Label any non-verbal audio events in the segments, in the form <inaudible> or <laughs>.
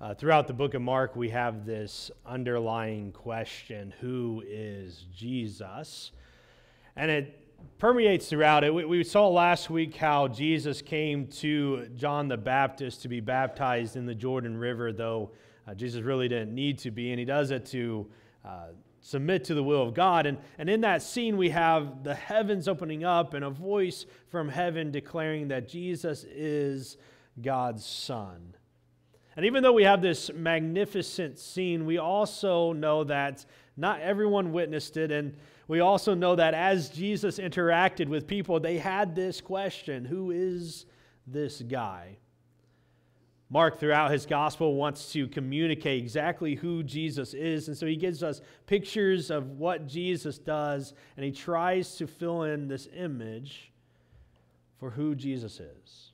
Uh, throughout the book of Mark, we have this underlying question who is Jesus? And it permeates throughout it. We, we, saw last week how Jesus came to John the Baptist to be baptized in the Jordan River, though uh, Jesus really didn't need to be, and he does it to uh, submit to the will of God. And, and in that scene, we have the heavens opening up and a voice from heaven declaring that Jesus is God's Son. And even though we have this magnificent scene, we also know that not everyone witnessed it. And we also know that as Jesus interacted with people, they had this question Who is this guy? Mark, throughout his gospel, wants to communicate exactly who Jesus is. And so he gives us pictures of what Jesus does, and he tries to fill in this image for who Jesus is.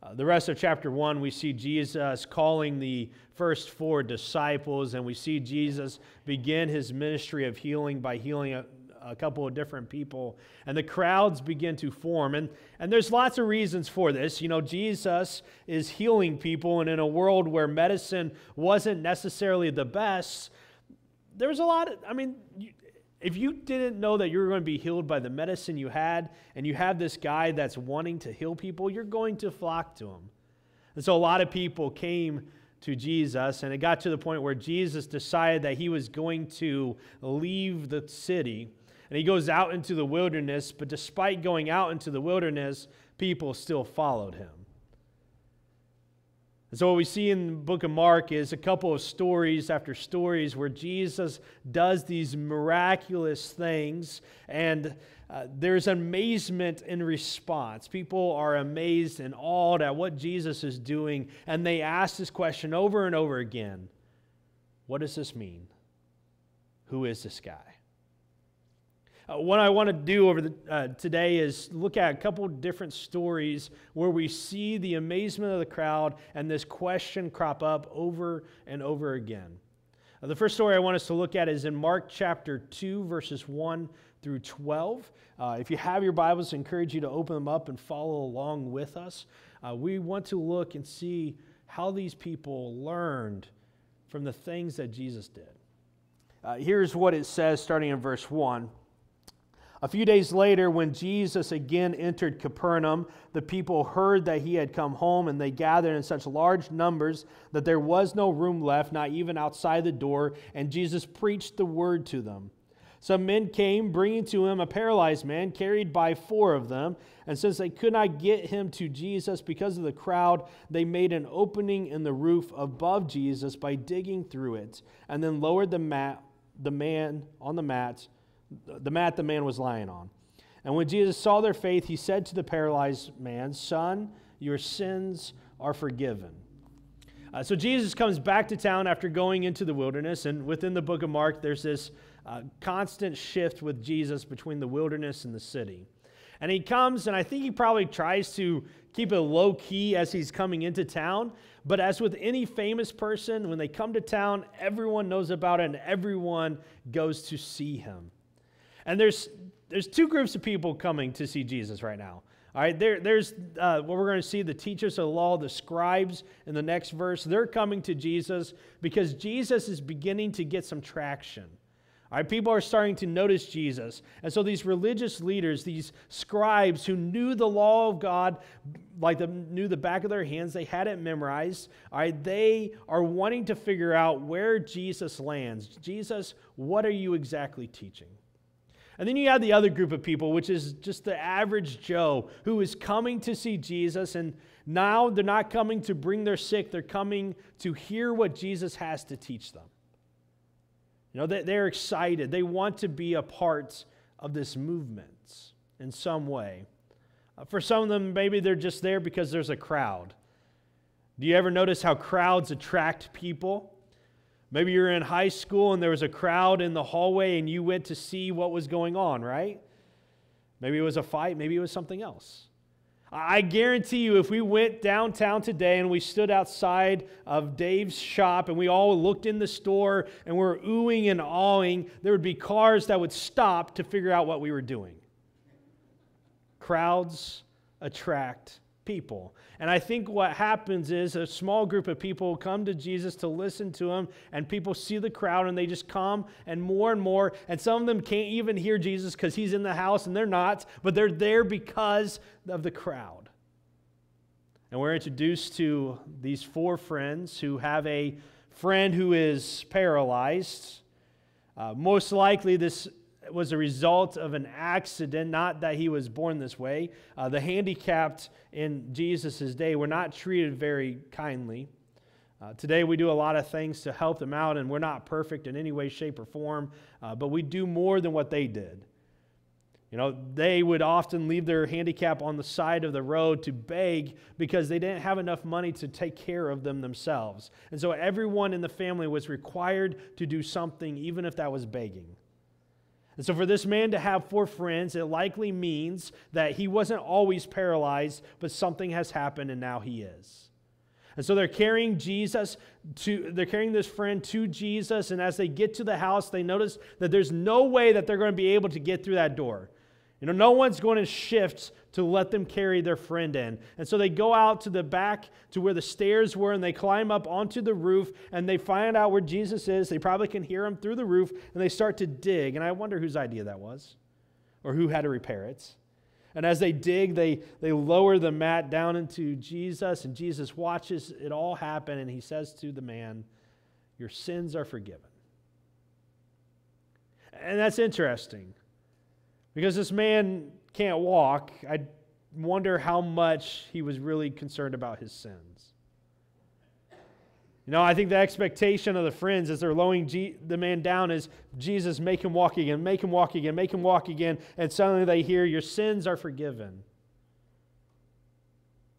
Uh, the rest of chapter 1, we see Jesus calling the first four disciples, and we see Jesus begin his ministry of healing by healing a, a couple of different people. And the crowds begin to form. And, and there's lots of reasons for this. You know, Jesus is healing people, and in a world where medicine wasn't necessarily the best, there was a lot of, I mean, if you didn't know that you were going to be healed by the medicine you had, and you have this guy that's wanting to heal people, you're going to flock to him. And so a lot of people came to Jesus, and it got to the point where Jesus decided that he was going to leave the city. And he goes out into the wilderness, but despite going out into the wilderness, people still followed him. And so, what we see in the book of Mark is a couple of stories after stories where Jesus does these miraculous things, and uh, there's amazement in response. People are amazed and awed at what Jesus is doing, and they ask this question over and over again What does this mean? Who is this guy? Uh, what I want to do over the, uh, today is look at a couple different stories where we see the amazement of the crowd and this question crop up over and over again. Uh, the first story I want us to look at is in Mark chapter 2, verses 1 through 12. Uh, if you have your Bibles, I encourage you to open them up and follow along with us. Uh, we want to look and see how these people learned from the things that Jesus did. Uh, here's what it says starting in verse 1. A few days later, when Jesus again entered Capernaum, the people heard that he had come home, and they gathered in such large numbers that there was no room left, not even outside the door, and Jesus preached the word to them. Some men came, bringing to him a paralyzed man, carried by four of them. And since they could not get him to Jesus because of the crowd, they made an opening in the roof above Jesus by digging through it, and then lowered the mat, the man on the mat the mat the man was lying on. And when Jesus saw their faith, he said to the paralyzed man, Son, your sins are forgiven. Uh, so Jesus comes back to town after going into the wilderness. And within the book of Mark, there's this uh, constant shift with Jesus between the wilderness and the city. And he comes, and I think he probably tries to keep it low key as he's coming into town. But as with any famous person, when they come to town, everyone knows about it and everyone goes to see him. And there's, there's two groups of people coming to see Jesus right now. All right, there, there's uh, what we're going to see the teachers of the law, the scribes in the next verse. They're coming to Jesus because Jesus is beginning to get some traction. All right, people are starting to notice Jesus. And so these religious leaders, these scribes who knew the law of God like knew the back of their hands, they had it memorized. All right, they are wanting to figure out where Jesus lands. Jesus, what are you exactly teaching? And then you have the other group of people, which is just the average Joe who is coming to see Jesus. And now they're not coming to bring their sick, they're coming to hear what Jesus has to teach them. You know, they're excited. They want to be a part of this movement in some way. Uh, for some of them, maybe they're just there because there's a crowd. Do you ever notice how crowds attract people? Maybe you're in high school and there was a crowd in the hallway and you went to see what was going on, right? Maybe it was a fight, maybe it was something else. I guarantee you, if we went downtown today and we stood outside of Dave's shop and we all looked in the store and we we're oohing and awing, there would be cars that would stop to figure out what we were doing. Crowds attract people. And I think what happens is a small group of people come to Jesus to listen to him, and people see the crowd and they just come and more and more. And some of them can't even hear Jesus because he's in the house and they're not, but they're there because of the crowd. And we're introduced to these four friends who have a friend who is paralyzed. Uh, most likely, this was a result of an accident, not that he was born this way. Uh, the handicapped in Jesus' day were not treated very kindly. Uh, today, we do a lot of things to help them out, and we're not perfect in any way, shape, or form, uh, but we do more than what they did. You know, they would often leave their handicap on the side of the road to beg because they didn't have enough money to take care of them themselves. And so everyone in the family was required to do something, even if that was begging. And so, for this man to have four friends, it likely means that he wasn't always paralyzed, but something has happened and now he is. And so they're carrying Jesus to, they're carrying this friend to Jesus. And as they get to the house, they notice that there's no way that they're going to be able to get through that door. You know, no one's going to shift to let them carry their friend in. And so they go out to the back to where the stairs were and they climb up onto the roof and they find out where Jesus is. They probably can hear him through the roof and they start to dig. And I wonder whose idea that was or who had to repair it. And as they dig, they, they lower the mat down into Jesus, and Jesus watches it all happen, and he says to the man, Your sins are forgiven. And that's interesting because this man can't walk, I wonder how much he was really concerned about his sins. You know, I think the expectation of the friends as they're lowering G- the man down is Jesus, make him walk again, make him walk again, make him walk again. And suddenly they hear, Your sins are forgiven.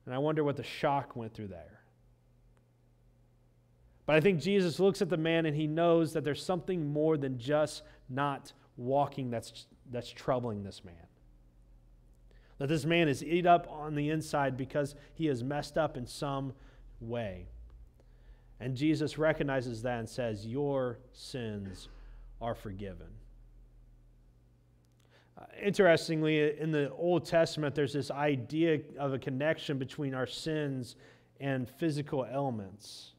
And I wonder what the shock went through there. But I think Jesus looks at the man and he knows that there's something more than just not walking that's that's troubling this man. That this man is eat up on the inside because he is messed up in some way. And Jesus recognizes that and says, Your sins are forgiven. Uh, interestingly, in the Old Testament, there's this idea of a connection between our sins and physical ailments.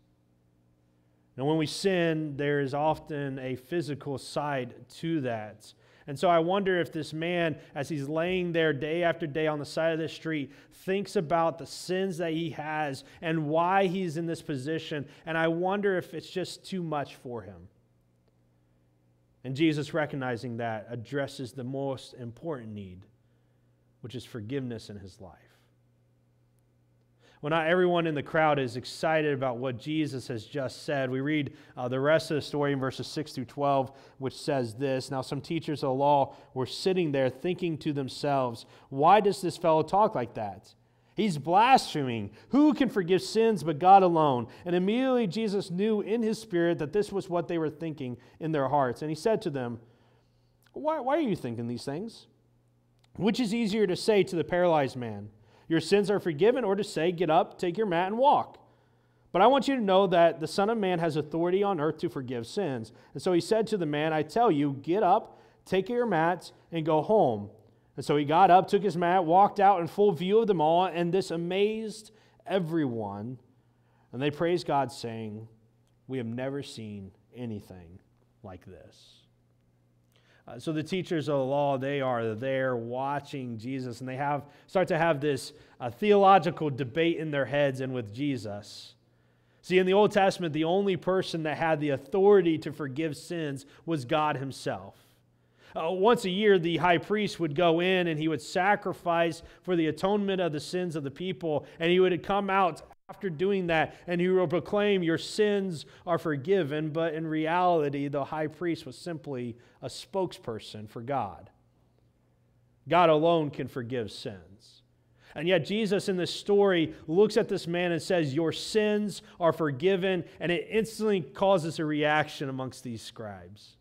And when we sin, there is often a physical side to that. And so I wonder if this man, as he's laying there day after day on the side of the street, thinks about the sins that he has and why he's in this position. And I wonder if it's just too much for him. And Jesus, recognizing that, addresses the most important need, which is forgiveness in his life. Well, not everyone in the crowd is excited about what Jesus has just said. We read uh, the rest of the story in verses 6 through 12, which says this Now, some teachers of the law were sitting there thinking to themselves, Why does this fellow talk like that? He's blaspheming. Who can forgive sins but God alone? And immediately Jesus knew in his spirit that this was what they were thinking in their hearts. And he said to them, Why, why are you thinking these things? Which is easier to say to the paralyzed man? Your sins are forgiven, or to say, Get up, take your mat, and walk. But I want you to know that the Son of Man has authority on earth to forgive sins. And so he said to the man, I tell you, get up, take your mat, and go home. And so he got up, took his mat, walked out in full view of them all, and this amazed everyone. And they praised God, saying, We have never seen anything like this. Uh, so the teachers of the law, they are there watching Jesus, and they have start to have this uh, theological debate in their heads and with Jesus. See, in the Old Testament, the only person that had the authority to forgive sins was God Himself. Uh, once a year, the high priest would go in and he would sacrifice for the atonement of the sins of the people, and he would come out after doing that, and he will proclaim, Your sins are forgiven. But in reality, the high priest was simply a spokesperson for God. God alone can forgive sins. And yet, Jesus in this story looks at this man and says, Your sins are forgiven. And it instantly causes a reaction amongst these scribes.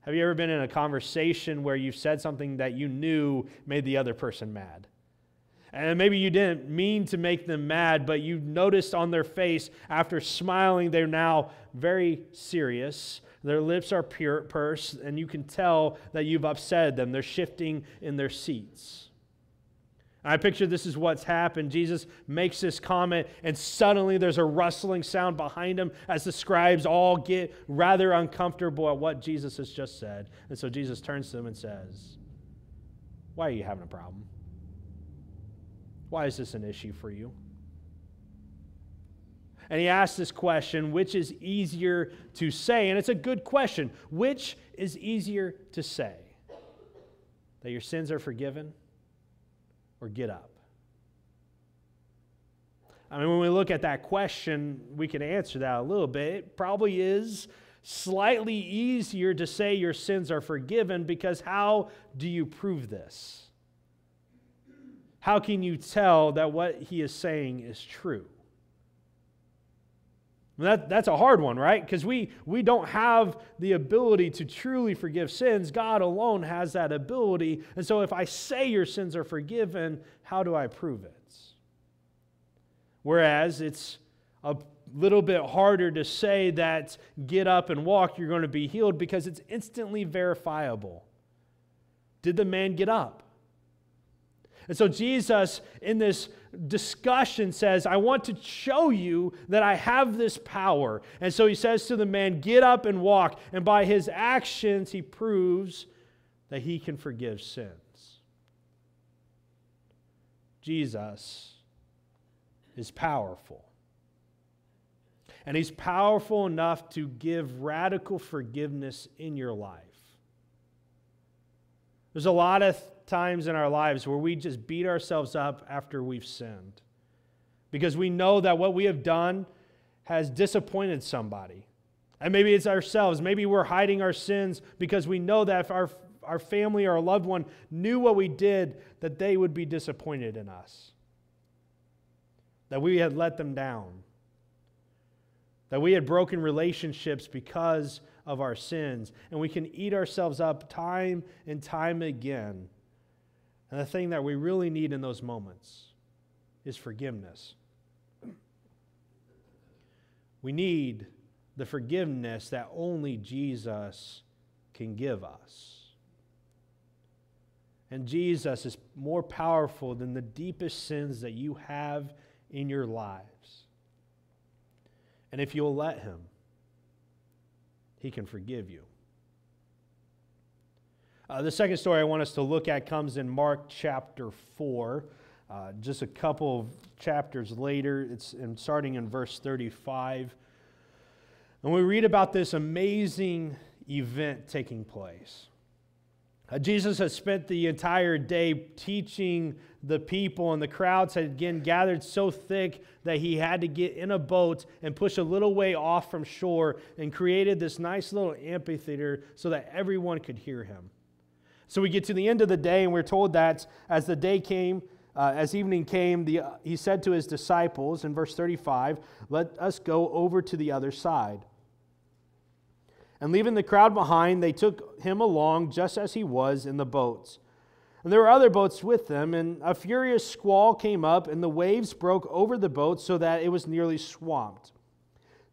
Have you ever been in a conversation where you've said something that you knew made the other person mad? And maybe you didn't mean to make them mad, but you noticed on their face after smiling, they're now very serious. Their lips are pursed, and you can tell that you've upset them. They're shifting in their seats. I picture this is what's happened. Jesus makes this comment, and suddenly there's a rustling sound behind him as the scribes all get rather uncomfortable at what Jesus has just said. And so Jesus turns to them and says, Why are you having a problem? Why is this an issue for you? And he asks this question which is easier to say? And it's a good question. Which is easier to say? That your sins are forgiven? or get up? I mean, when we look at that question, we can answer that a little bit. It probably is slightly easier to say your sins are forgiven because how do you prove this? How can you tell that what he is saying is true? That, that's a hard one, right? Because we, we don't have the ability to truly forgive sins. God alone has that ability. And so if I say your sins are forgiven, how do I prove it? Whereas it's a little bit harder to say that get up and walk, you're going to be healed because it's instantly verifiable. Did the man get up? And so Jesus, in this discussion, says, I want to show you that I have this power. And so he says to the man, Get up and walk. And by his actions, he proves that he can forgive sins. Jesus is powerful. And he's powerful enough to give radical forgiveness in your life. There's a lot of times in our lives where we just beat ourselves up after we've sinned because we know that what we have done has disappointed somebody. And maybe it's ourselves. Maybe we're hiding our sins because we know that if our, our family or our loved one knew what we did, that they would be disappointed in us. That we had let them down. That we had broken relationships because of our sins. And we can eat ourselves up time and time again and the thing that we really need in those moments is forgiveness. We need the forgiveness that only Jesus can give us. And Jesus is more powerful than the deepest sins that you have in your lives. And if you'll let Him, He can forgive you. Uh, the second story I want us to look at comes in Mark chapter 4. Uh, just a couple of chapters later, it's in, starting in verse 35. And we read about this amazing event taking place. Uh, Jesus had spent the entire day teaching the people, and the crowds had again gathered so thick that he had to get in a boat and push a little way off from shore and created this nice little amphitheater so that everyone could hear him. So we get to the end of the day, and we're told that as the day came, uh, as evening came, the, uh, he said to his disciples in verse 35, Let us go over to the other side. And leaving the crowd behind, they took him along just as he was in the boats. And there were other boats with them, and a furious squall came up, and the waves broke over the boat so that it was nearly swamped.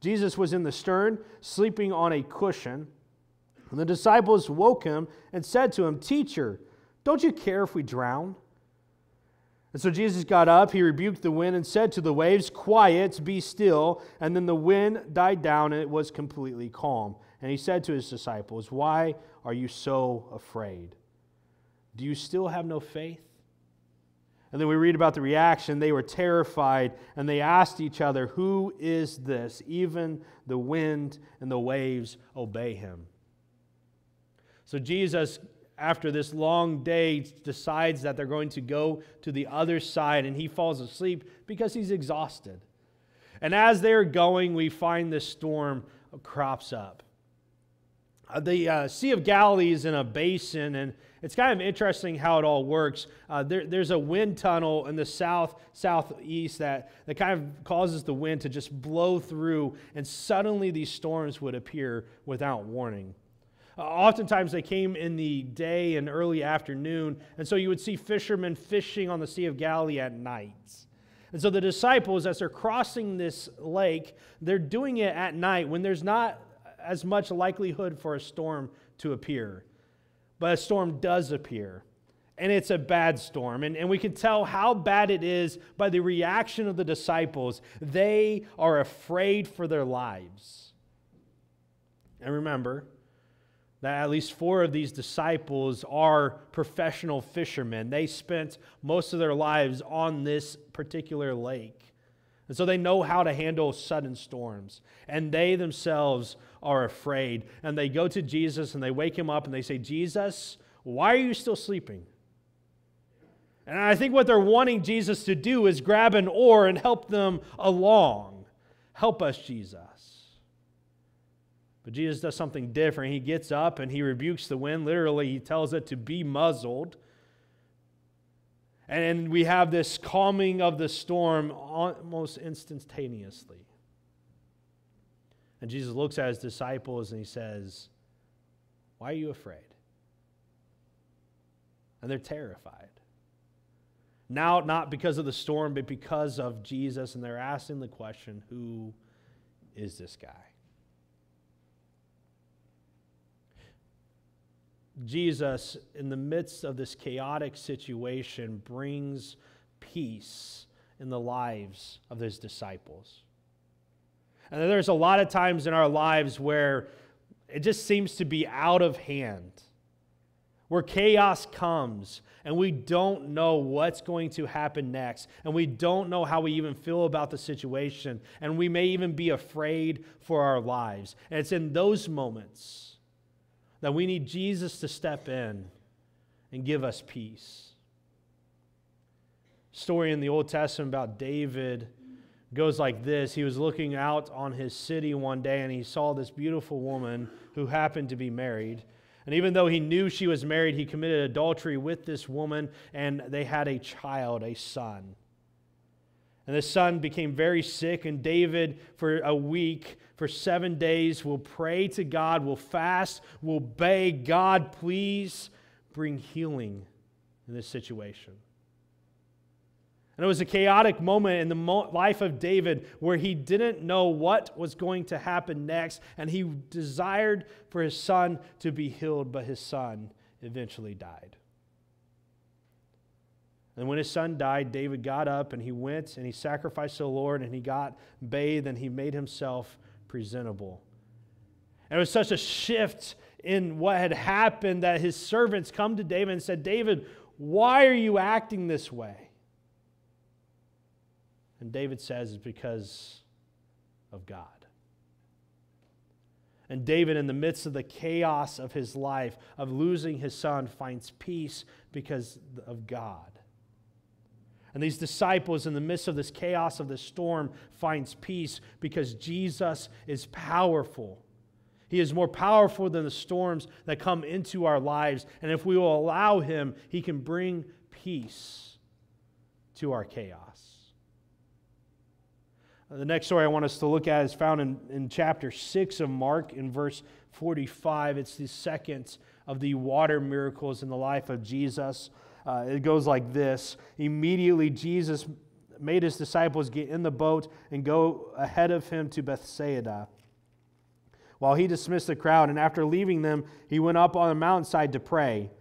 Jesus was in the stern, sleeping on a cushion. And the disciples woke him and said to him, Teacher, don't you care if we drown? And so Jesus got up, he rebuked the wind, and said to the waves, Quiet, be still. And then the wind died down, and it was completely calm. And he said to his disciples, Why are you so afraid? Do you still have no faith? And then we read about the reaction. They were terrified, and they asked each other, Who is this? Even the wind and the waves obey him. So Jesus, after this long day, decides that they're going to go to the other side, and he falls asleep because he's exhausted. And as they're going, we find this storm crops up. Uh, the uh, Sea of Galilee is in a basin, and it's kind of interesting how it all works. Uh, there, there's a wind tunnel in the south southeast that, that kind of causes the wind to just blow through, and suddenly these storms would appear without warning. Uh, oftentimes they came in the day and early afternoon, and so you would see fishermen fishing on the Sea of Galilee at night. And so the disciples, as they're crossing this lake, they're doing it at night when there's not as much likelihood for a storm to appear. But a storm does appear. and it's a bad storm. And, and we can tell how bad it is by the reaction of the disciples. They are afraid for their lives. And remember that at least four of these disciples are professional fishermen. They spent most of their lives on this particular lake. And so they know how to handle sudden storms. And they themselves are afraid. And they go to Jesus and they wake him up and they say, Jesus, why are you still sleeping? And I think what they're wanting Jesus to do is grab an oar and help them along. Help us, Jesus. But Jesus does something different. He gets up and he rebukes the wind. Literally, he tells it to be muzzled. And we have this calming of the storm almost instantaneously. And Jesus looks at his disciples and he says, Why are you afraid? And they're terrified. Now, not because of the storm, but because of Jesus. And they're asking the question who is this guy? Jesus, in the midst of this chaotic situation, brings peace in the lives of his disciples. And there's a lot of times in our lives where it just seems to be out of hand where chaos comes and we don't know what's going to happen next, and we don't know how we even feel about the situation, and we may even be afraid for our lives. And it's in those moments that we need Jesus to step in and give us peace. Story in the Old Testament about David goes like this He was looking out on his city one day and he saw this beautiful woman who happened to be married. And even though he knew she was married, he committed adultery with this woman, and they had a child, a son. And the son became very sick, and David, for a week, for seven days, will pray to God, will fast, will beg God, please bring healing in this situation. And it was a chaotic moment in the life of David where he didn't know what was going to happen next, and he desired for his son to be healed, but his son eventually died. And when his son died, David got up and he went and he sacrificed to the Lord and he got bathed and he made himself presentable. And it was such a shift in what had happened that his servants come to David and said, David, why are you acting this way? And David says it's because of God. And David, in the midst of the chaos of his life, of losing his son, finds peace because of God. And these disciples, in the midst of this chaos of the storm, finds peace because Jesus is powerful. He is more powerful than the storms that come into our lives. And if we will allow him, he can bring peace to our chaos. Uh, the next story I want us to look at is found in, in chapter 6 of Mark in verse 45. It's the second of the water miracles in the life of Jesus. Uh, it goes like this Immediately, Jesus made his disciples get in the boat and go ahead of him to Bethsaida. While he dismissed the crowd, and after leaving them, he went up on the mountainside to pray.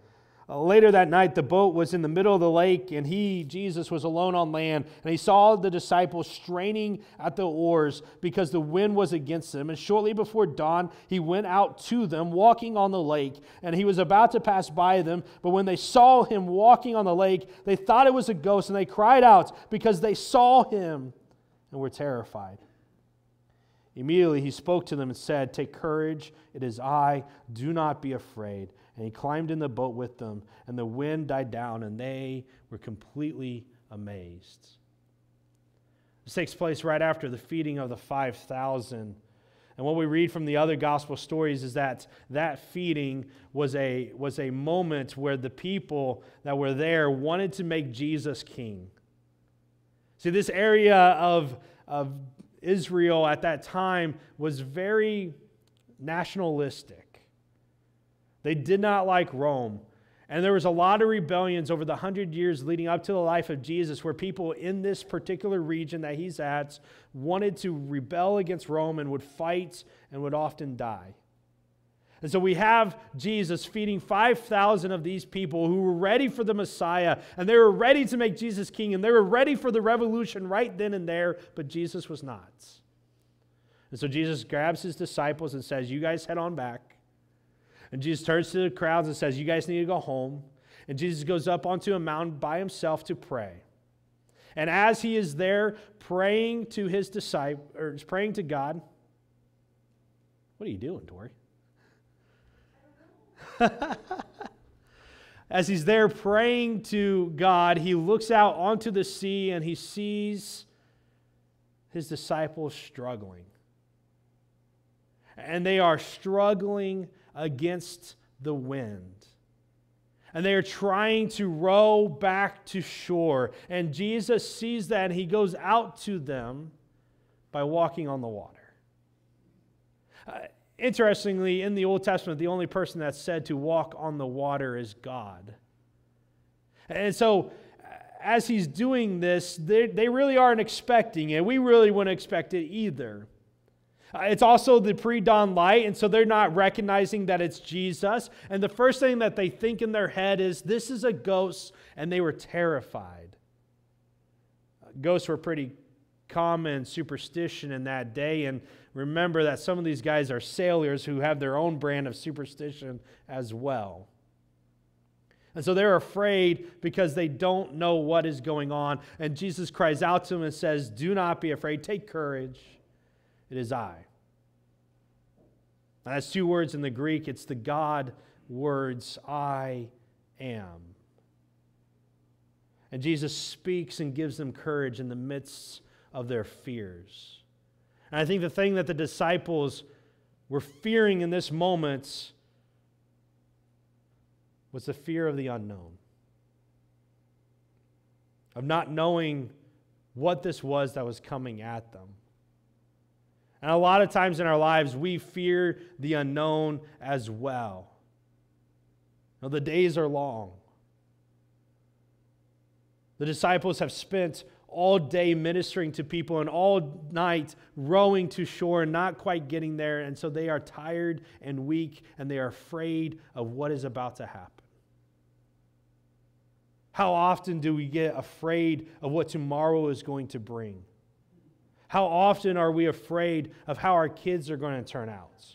Uh, later that night, the boat was in the middle of the lake, and he, Jesus, was alone on land. And he saw the disciples straining at the oars because the wind was against them. And shortly before dawn, he went out to them, walking on the lake. And he was about to pass by them. But when they saw him walking on the lake, they thought it was a ghost, and they cried out because they saw him and were terrified. Immediately he spoke to them and said, Take courage, it is I, do not be afraid. And he climbed in the boat with them, and the wind died down, and they were completely amazed. This takes place right after the feeding of the 5,000. And what we read from the other gospel stories is that that feeding was a, was a moment where the people that were there wanted to make Jesus king. See, this area of, of Israel at that time was very nationalistic. They did not like Rome. And there was a lot of rebellions over the hundred years leading up to the life of Jesus where people in this particular region that he's at wanted to rebel against Rome and would fight and would often die. And so we have Jesus feeding 5,000 of these people who were ready for the Messiah and they were ready to make Jesus king and they were ready for the revolution right then and there, but Jesus was not. And so Jesus grabs his disciples and says, You guys head on back. And Jesus turns to the crowds and says, You guys need to go home. And Jesus goes up onto a mountain by himself to pray. And as he is there praying to his disciple or praying to God, what are you doing, Tori? <laughs> as he's there praying to God, he looks out onto the sea and he sees his disciples struggling. And they are struggling against the wind. And they are trying to row back to shore. And Jesus sees that and he goes out to them by walking on the water. Uh, interestingly, in the Old Testament, the only person that's said to walk on the water is God. And so, as he's doing this, they, they really aren't expecting it. We really wouldn't expect it either. Uh, it's also the pre dawn light, and so they're not recognizing that it's Jesus. And the first thing that they think in their head is, This is a ghost, and they were terrified. Ghosts were pretty common superstition in that day, and remember that some of these guys are sailors who have their own brand of superstition as well. And so they're afraid because they don't know what is going on. And Jesus cries out to them and says, Do not be afraid, take courage. It is I. That's two words in the Greek. It's the God words, I am. And Jesus speaks and gives them courage in the midst of their fears. And I think the thing that the disciples were fearing in this moment was the fear of the unknown, of not knowing what this was that was coming at them. And a lot of times in our lives, we fear the unknown as well. Now, the days are long. The disciples have spent all day ministering to people and all night rowing to shore and not quite getting there. And so they are tired and weak and they are afraid of what is about to happen. How often do we get afraid of what tomorrow is going to bring? How often are we afraid of how our kids are going to turn out?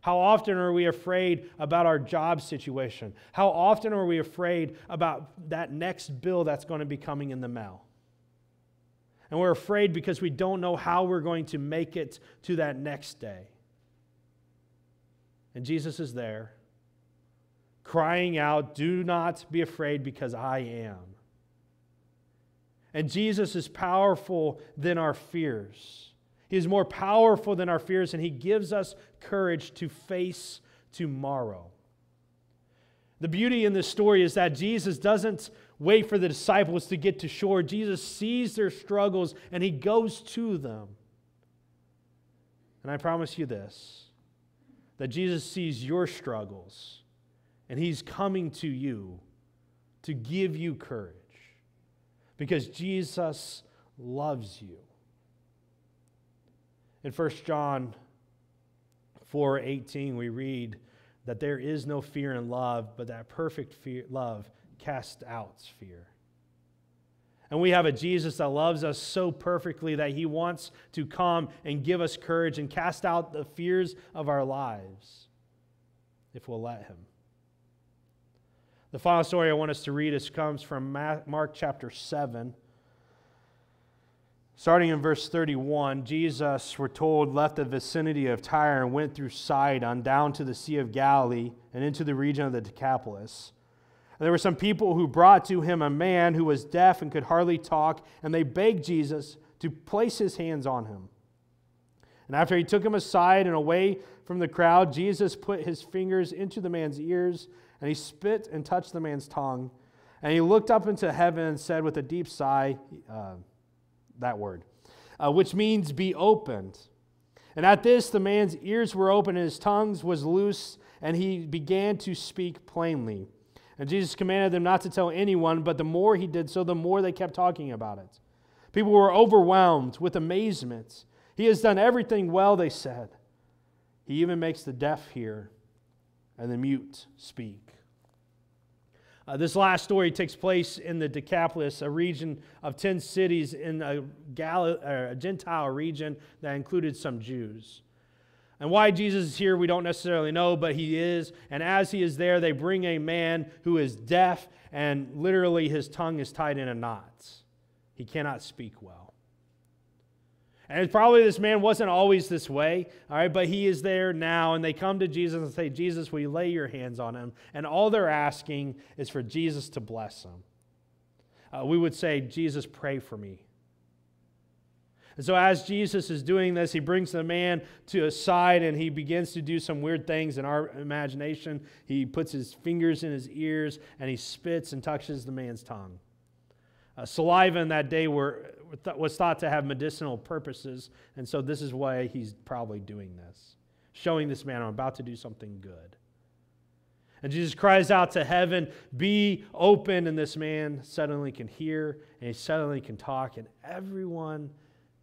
How often are we afraid about our job situation? How often are we afraid about that next bill that's going to be coming in the mail? And we're afraid because we don't know how we're going to make it to that next day. And Jesus is there, crying out, Do not be afraid because I am. And Jesus is powerful than our fears. He is more powerful than our fears, and He gives us courage to face tomorrow. The beauty in this story is that Jesus doesn't wait for the disciples to get to shore. Jesus sees their struggles and he goes to them. And I promise you this that Jesus sees your struggles and he's coming to you to give you courage because Jesus loves you. In 1 John 4:18 we read that there is no fear in love, but that perfect fear, love casts out fear. And we have a Jesus that loves us so perfectly that he wants to come and give us courage and cast out the fears of our lives if we'll let him. The final story I want us to read is, comes from Mark chapter 7. Starting in verse 31, Jesus, we're told, left the vicinity of Tyre and went through Sidon down to the Sea of Galilee and into the region of the Decapolis. And there were some people who brought to him a man who was deaf and could hardly talk, and they begged Jesus to place his hands on him. And after he took him aside and away from the crowd, Jesus put his fingers into the man's ears, and he spit and touched the man's tongue. And he looked up into heaven and said with a deep sigh, uh, that word, uh, which means be opened. And at this, the man's ears were open and his tongue was loose, and he began to speak plainly. And Jesus commanded them not to tell anyone, but the more he did so, the more they kept talking about it. People were overwhelmed with amazement. He has done everything well, they said. He even makes the deaf hear and the mute speak. Uh, this last story takes place in the Decapolis, a region of 10 cities in a, Gal- a Gentile region that included some Jews. And why Jesus is here, we don't necessarily know, but he is. And as he is there, they bring a man who is deaf and literally his tongue is tied in a knot. He cannot speak well. And probably this man wasn't always this way, all right, but he is there now, and they come to Jesus and say, Jesus, will you lay your hands on him? And all they're asking is for Jesus to bless him. Uh, we would say, Jesus, pray for me. And so, as Jesus is doing this, he brings the man to a side and he begins to do some weird things in our imagination. He puts his fingers in his ears and he spits and touches the man's tongue. Uh, saliva in that day were, was thought to have medicinal purposes, and so this is why he's probably doing this, showing this man, I'm about to do something good. And Jesus cries out to heaven, Be open, and this man suddenly can hear and he suddenly can talk, and everyone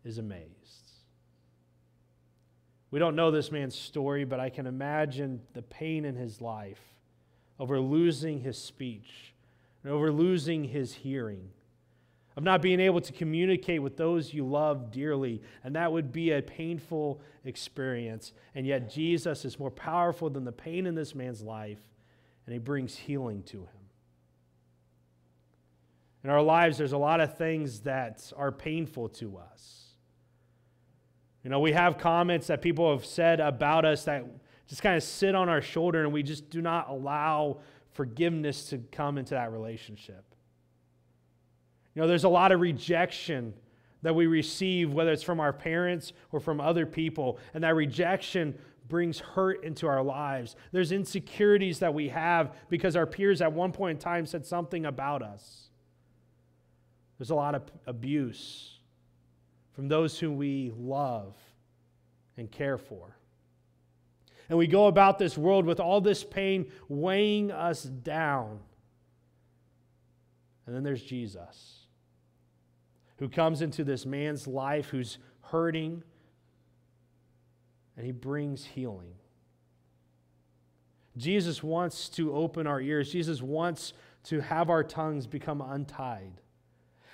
is amazed. We don't know this man's story, but I can imagine the pain in his life over losing his speech and over losing his hearing, of not being able to communicate with those you love dearly. And that would be a painful experience. And yet, Jesus is more powerful than the pain in this man's life, and he brings healing to him. In our lives, there's a lot of things that are painful to us. You know, we have comments that people have said about us that just kind of sit on our shoulder and we just do not allow forgiveness to come into that relationship. You know, there's a lot of rejection that we receive, whether it's from our parents or from other people, and that rejection brings hurt into our lives. There's insecurities that we have because our peers at one point in time said something about us. There's a lot of abuse from those whom we love and care for. And we go about this world with all this pain weighing us down. And then there's Jesus, who comes into this man's life who's hurting, and he brings healing. Jesus wants to open our ears. Jesus wants to have our tongues become untied.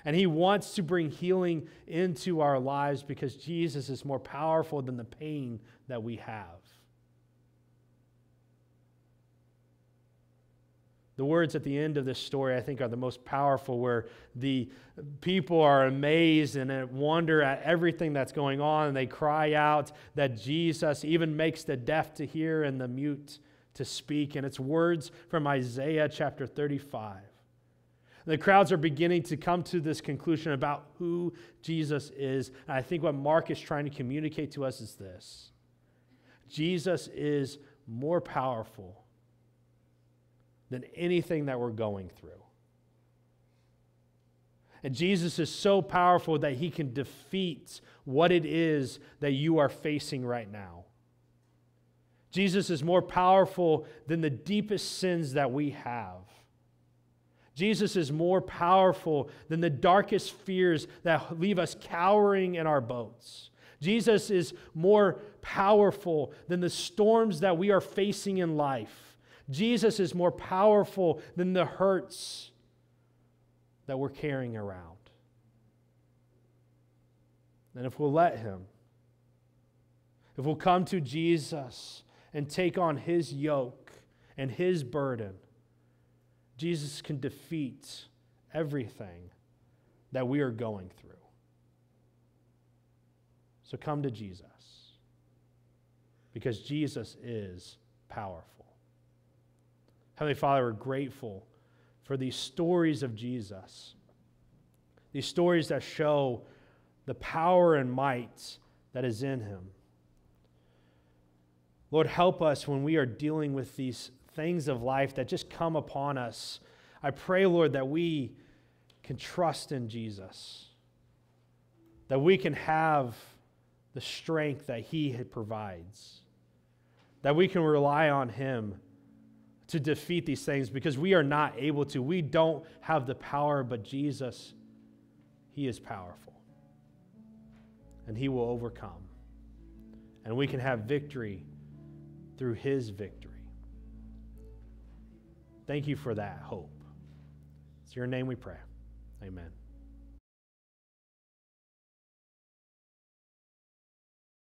And He wants to bring healing into our lives because Jesus is more powerful than the pain that we have. The words at the end of this story, I think, are the most powerful, where the people are amazed and wonder at everything that's going on, and they cry out that Jesus even makes the deaf to hear and the mute to speak. And it's words from Isaiah chapter 35. The crowds are beginning to come to this conclusion about who Jesus is. And I think what Mark is trying to communicate to us is this Jesus is more powerful than anything that we're going through. And Jesus is so powerful that he can defeat what it is that you are facing right now. Jesus is more powerful than the deepest sins that we have. Jesus is more powerful than the darkest fears that leave us cowering in our boats. Jesus is more powerful than the storms that we are facing in life. Jesus is more powerful than the hurts that we're carrying around. And if we'll let Him, if we'll come to Jesus and take on His yoke and His burden, Jesus can defeat everything that we are going through. So come to Jesus because Jesus is powerful. Heavenly Father, we're grateful for these stories of Jesus, these stories that show the power and might that is in him. Lord, help us when we are dealing with these things of life that just come upon us. I pray, Lord, that we can trust in Jesus, that we can have the strength that He provides, that we can rely on Him to defeat these things because we are not able to. We don't have the power, but Jesus, He is powerful. And He will overcome. And we can have victory through His victory. Thank you for that hope. It's your name we pray. Amen.